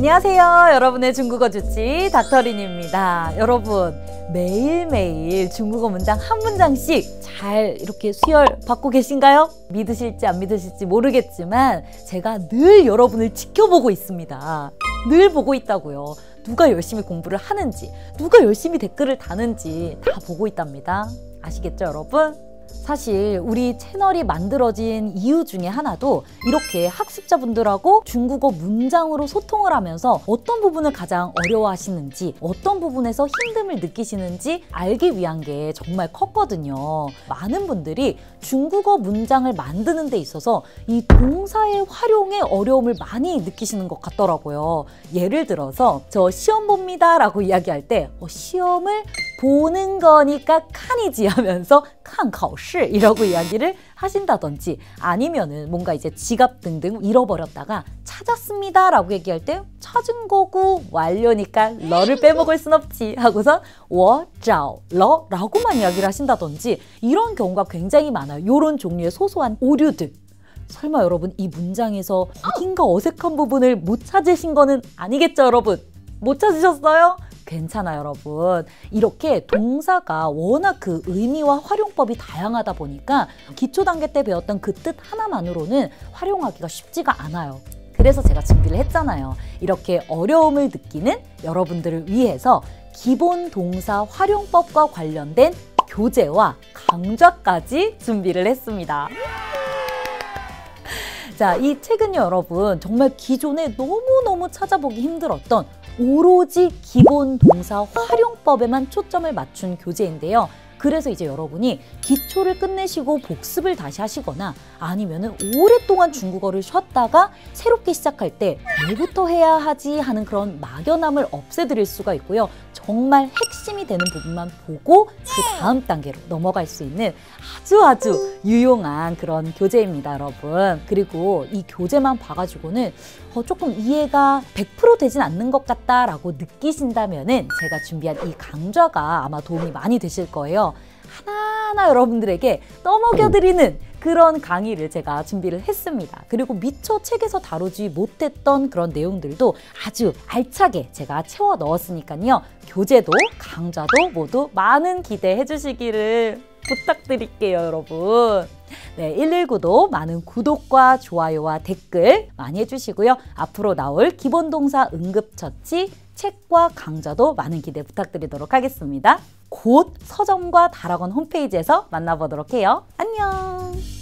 안녕하세요. 여러분의 중국어 주치 닥터린입니다. 여러분, 매일매일 중국어 문장 한 문장씩 잘 이렇게 수혈 받고 계신가요? 믿으실지 안 믿으실지 모르겠지만 제가 늘 여러분을 지켜보고 있습니다. 늘 보고 있다고요. 누가 열심히 공부를 하는지, 누가 열심히 댓글을 다는지 다 보고 있답니다. 아시겠죠, 여러분? 사실 우리 채널이 만들어진 이유 중에 하나도 이렇게 학습자분들하고 중국어 문장으로 소통을 하면서 어떤 부분을 가장 어려워하시는지 어떤 부분에서 힘듦을 느끼시는지 알기 위한 게 정말 컸거든요. 많은 분들이 중국어 문장을 만드는 데 있어서 이 동사의 활용에 어려움을 많이 느끼시는 것 같더라고요. 예를 들어서 저 시험 봅니다 라고 이야기할 때 어, 시험을 보는 거니까 칸이지 하면서 칸考试 이라고 이야기를 하신다든지 아니면은 뭔가 이제 지갑 등등 잃어버렸다가 찾았습니다 라고 얘기할 때 찾은 거고 완료니까 러를 빼먹을 순 없지 하고서 我找了 라고만 이야기를 하신다든지 이런 경우가 굉장히 많아요. 이런 종류의 소소한 오류들 설마 여러분 이 문장에서 어딘가 어색한 부분을 못 찾으신 거는 아니겠죠 여러분? 못 찾으셨어요? 괜찮아요, 여러분. 이렇게 동사가 워낙 그 의미와 활용법이 다양하다 보니까 기초 단계 때 배웠던 그 뜻 하나만으로는 활용하기가 쉽지가 않아요. 그래서 제가 준비를 했잖아요. 이렇게 어려움을 느끼는 여러분들을 위해서 기본 동사 활용법과 관련된 교재와 강좌까지 준비를 했습니다. 자, 이 책은요, 여러분, 정말 기존에 너무너무 찾아보기 힘들었던 오로지 기본 동사 활용법에만 초점을 맞춘 교재인데요. 그래서 이제 여러분이 기초를 끝내시고 복습을 다시 하시거나 아니면은 오랫동안 중국어를 쉬었다가 새롭게 시작할 때 뭐부터 해야 하지 하는 그런 막연함을 없애드릴 수가 있고요. 정말 핵심이 되는 부분만 보고 그 다음 단계로 넘어갈 수 있는 아주 아주 유용한 그런 교재입니다, 여러분. 그리고 이 교재만 봐가지고는 어, 조금 이해가 100% 되진 않는 것 같다라고 느끼신다면은 제가 준비한 이 강좌가 아마 도움이 많이 되실 거예요. 하나하나 여러분들에게 떠먹여드리는 그런 강의를 제가 준비를 했습니다. 그리고 미처 책에서 다루지 못했던 그런 내용들도 아주 알차게 제가 채워 넣었으니까요. 교재도 강좌도 모두 많은 기대해 주시기를 부탁드릴게요, 여러분. 네, 119도 많은 구독과 좋아요와 댓글 많이 해주시고요. 앞으로 나올 기본동사 응급처치 책과 강좌도 많은 기대 부탁드리도록 하겠습니다. 곧 서점과 다락원 홈페이지에서 만나보도록 해요. 안녕!